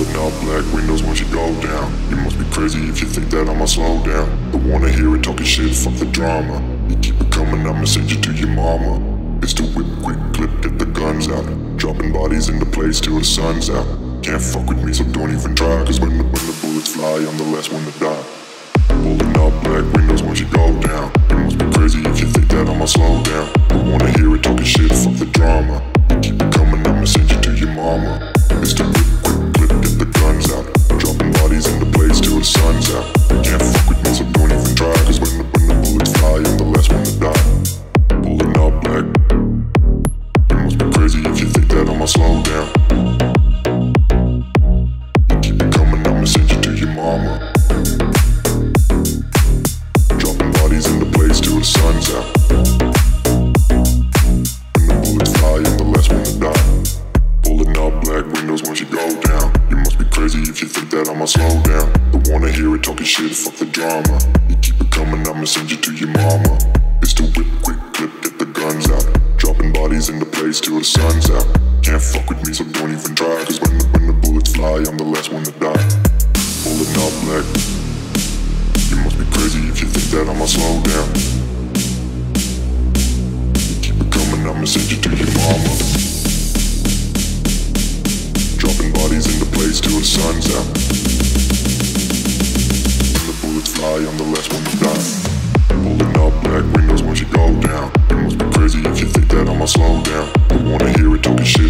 Pulling up black windows once you go down. You must be crazy if you think that I'ma slow down. Don't wanna hear it talking shit, fuck the drama. You keep it coming, I'ma send you to your mama. It's the whip, quick clip, get the guns out. Dropping bodies in the place till the sun's out. Can't fuck with me, so don't even try. Cause when the, when the bullets fly, I'm the last one to die. Pulling up black windows once you go down. Slow down. You keep it coming, I'ma send you to your mama. Dropping bodies in the the sun's out. When the bullets fly, I'm the last one to die. Pulling black windows go down. You must be crazy if you think that I'ma slow down. Don't wanna hear it talking shit, fuck the drama. You keep it coming, I'ma send you to your mama. It's the whip, quick clip, get the guns out. Dropping bodies in the place till the sun's out. Can't fuck with me, so don't even try. Cause when the, when the bullets fly, I'm the last one to die. Pulling up black. You must be crazy if you think that I'ma slow down. Keep it coming, I'ma send you to your mama. Dropping bodies in the place till the sun's out. When the bullets fly, I'm the last one to die. Pulling up black windows when you go down. You must be crazy if you think that I'ma slow down. Don't wanna hear it talking shit,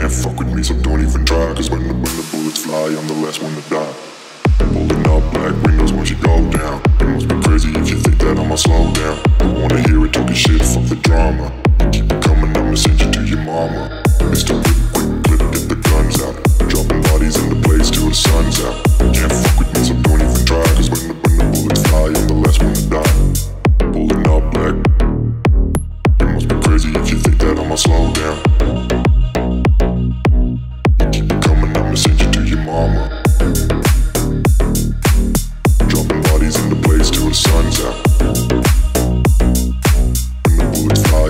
It it. Can't fuck with me, so don't even try. Cause when the, when the bullets fly, I'm the last one to die. Pulling up black windows when you go down. You must be crazy if you think that I'ma slow down.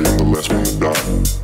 dying, the last one to die.